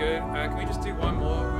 good. Uh, can we just do one more?